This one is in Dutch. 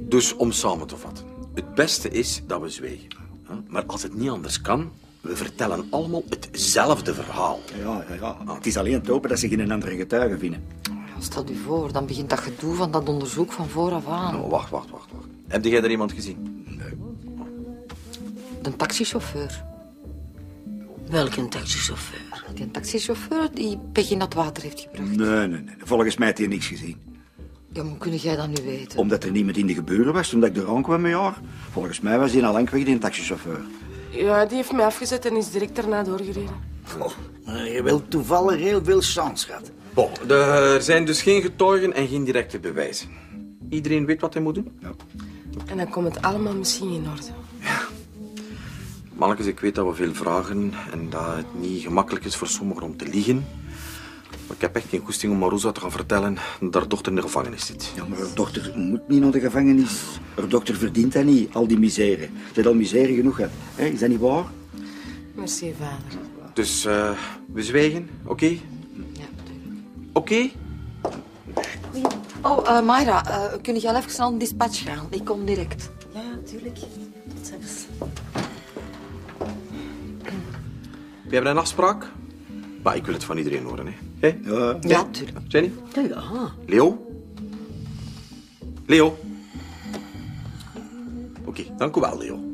Dus om samen te vatten. Het beste is dat we zwijgen. hè? Maar als het niet anders kan, we vertellen allemaal hetzelfde verhaal. Ja, ja, ja. Het is alleen te hopen dat ze geen andere getuigen vinden. Ja, stel u voor, dan begint dat gedoe van dat onderzoek van vooraf aan. Oh, wacht, wacht, wacht, wacht. Heb jij er iemand gezien? De taxichauffeur. Welke taxichauffeur? Die taxichauffeur die Peggy naar het water heeft gebracht. Nee, nee, nee. Volgens mij heeft hij niks gezien. Ja, maar hoe kun jij dat nu weten? Omdat er niemand in de gebeuren was toen ik er aankwam met haar. Volgens mij was hij al lang weg, die taxichauffeur. Ja, die heeft mij afgezet en is direct daarna doorgereden. Maar je wilt toevallig heel veel chance gehad. Bon, er zijn dus geen getuigen en geen directe bewijzen. Iedereen weet wat hij moet doen? En dan komt het allemaal misschien in orde. Mannetjes, ik weet dat we veel vragen en dat het niet gemakkelijk is voor sommigen om te liegen. Maar ik heb echt geen goesting om Marosa te gaan vertellen dat haar dochter in de gevangenis zit. Ja, maar haar dochter moet niet naar de gevangenis. Haar dochter verdient dat niet, al die misère. Ze heeft al misère genoeg gehad. Hè, Is dat niet waar? Merci, vader. Dus eh, we zwijgen, oké? Ja, natuurlijk. Oké? Oh, eh Mayra, eh, kun jij even naar de dispatch gaan? Ik kom direct. Ja, natuurlijk. Tot straks. We hebben een afspraak. Maar ik wil het van iedereen horen, hè? Hé? Ja. Ja, natuurlijk. Jenny? Ja. Leo? Leo? Oké, dank u wel, Leo.